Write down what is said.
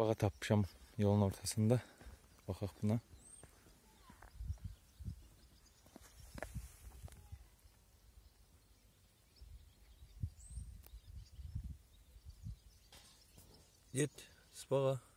Баға тапшам елінің ортасында. Бақақ бұна. Дет, сіз.